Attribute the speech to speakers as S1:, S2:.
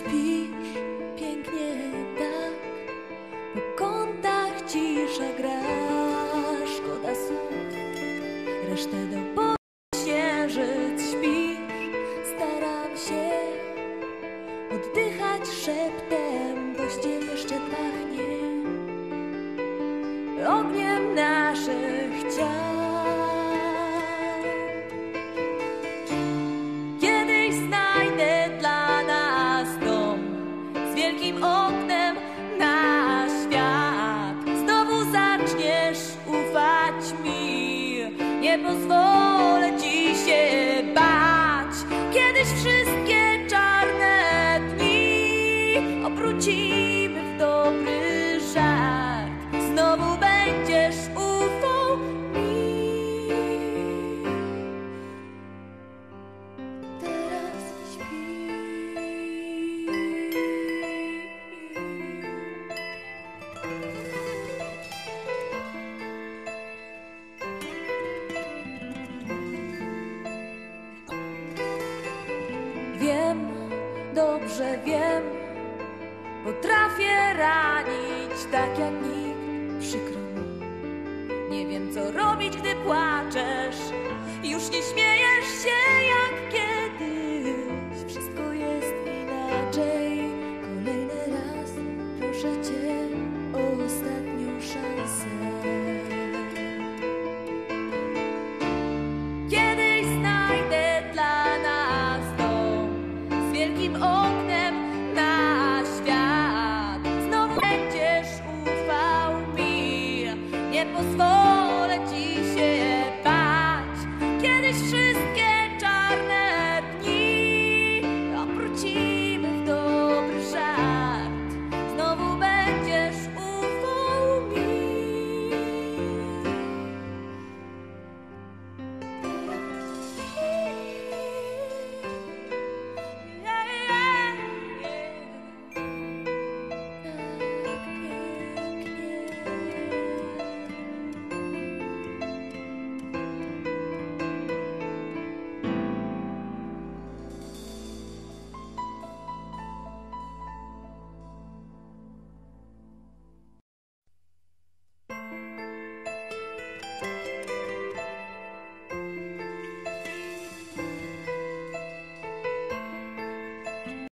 S1: Śpisz pięknie tak, po kątach cisza gra, szkoda słów, resztę do księżyc śpisz, staram się oddychać szeptem, pościel jeszcze pachnie ogniem naszych ciał. Nie pozwolę ci się bać. Kiedyś wszystkie czarne dni obrócimy Wiem, dobrze wiem, potrafię ranić tak jak nikt, przykro mi. Nie wiem, co robić, gdy płaczesz. Już nie śmiejesz się Kiedyś znajdę